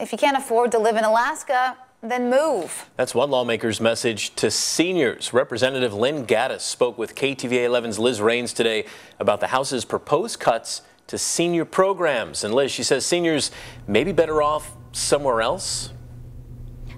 if you can't afford to live in Alaska, then move. That's one lawmaker's message to seniors. Representative Lynn Gattis spoke with KTVA 11's Liz Raines today about the House's proposed cuts to senior programs. And Liz, she says seniors may be better off somewhere else.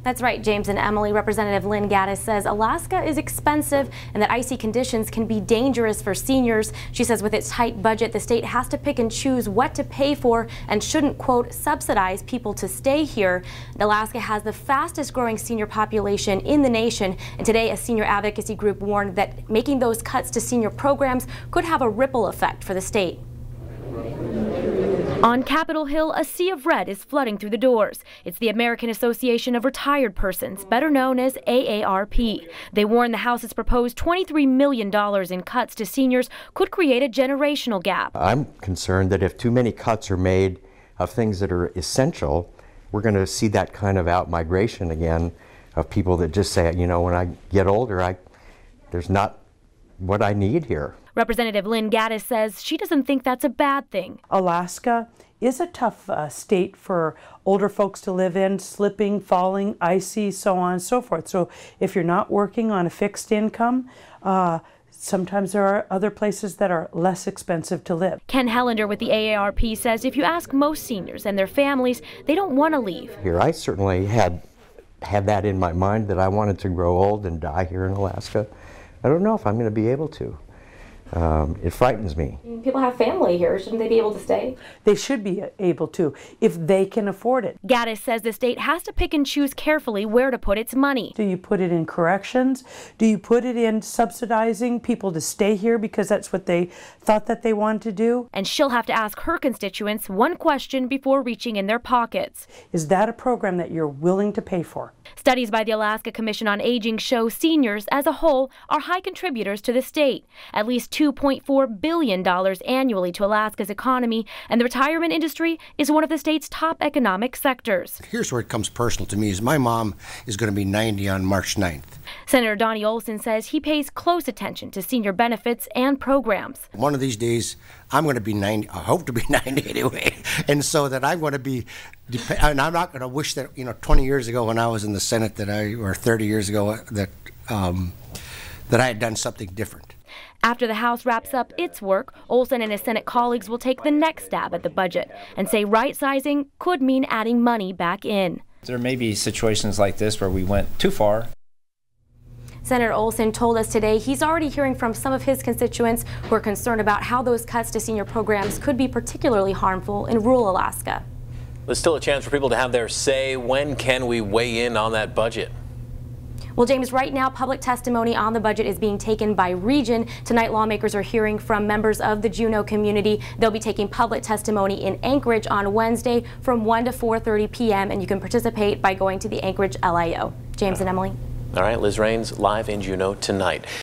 That's right, James and Emily. Representative Lynn Gattis says Alaska is expensive and that icy conditions can be dangerous for seniors. She says with its tight budget, the state has to pick and choose what to pay for and shouldn't, quote, subsidize people to stay here. Alaska has the fastest growing senior population in the nation. And today, a senior advocacy group warned that making those cuts to senior programs could have a ripple effect for the state. On Capitol Hill, a sea of red is flooding through the doors. It's the American Association of Retired Persons, better known as AARP. They warn the House's proposed $23 million in cuts to seniors could create a generational gap. I'm concerned that if too many cuts are made of things that are essential, we're going to see that kind of out migration again of people that just say, you know, when I get older, I there's not what I need here. Representative Lynn Gattis says she doesn't think that's a bad thing. Alaska is a tough uh, state for older folks to live in, slipping, falling, icy, so on and so forth. So if you're not working on a fixed income, uh, sometimes there are other places that are less expensive to live. Ken Helander with the AARP says if you ask most seniors and their families, they don't want to leave. Here, I certainly had had that in my mind that I wanted to grow old and die here in Alaska. I don't know if I'm going to be able to. Um, it frightens me. People have family here. Shouldn't they be able to stay? They should be able to if they can afford it. Gattis says the state has to pick and choose carefully where to put its money. Do you put it in corrections? Do you put it in subsidizing people to stay here because that's what they thought that they wanted to do? And she'll have to ask her constituents one question before reaching in their pockets. Is that a program that you're willing to pay for? Studies by the Alaska Commission on Aging show seniors as a whole are high contributors to the state. At least $2.4 billion annually to Alaska's economy, and the retirement industry is one of the state's top economic sectors. Here's where it comes personal to me is my mom is going to be 90 on March 9th. Senator Donnie Olson says he pays close attention to senior benefits and programs. One of these days, I'm going to be 90, I hope to be 90 anyway, and so that I'm going to be, and I'm not going to wish that, you know, 20 years ago when I was in the Senate that I, or 30 years ago, that, um, that I had done something different. After the House wraps up its work, Olson and his Senate colleagues will take the next stab at the budget and say right sizing could mean adding money back in. There may be situations like this where we went too far. Senator Olson told us today he's already hearing from some of his constituents who are concerned about how those cuts to senior programs could be particularly harmful in rural Alaska. There's still a chance for people to have their say. When can we weigh in on that budget? Well, James, right now, public testimony on the budget is being taken by region. Tonight, lawmakers are hearing from members of the Juneau community. They'll be taking public testimony in Anchorage on Wednesday from 1 to 4.30 p.m., and you can participate by going to the Anchorage LIO. James and Emily. All right, Liz Raines live in Juneau tonight.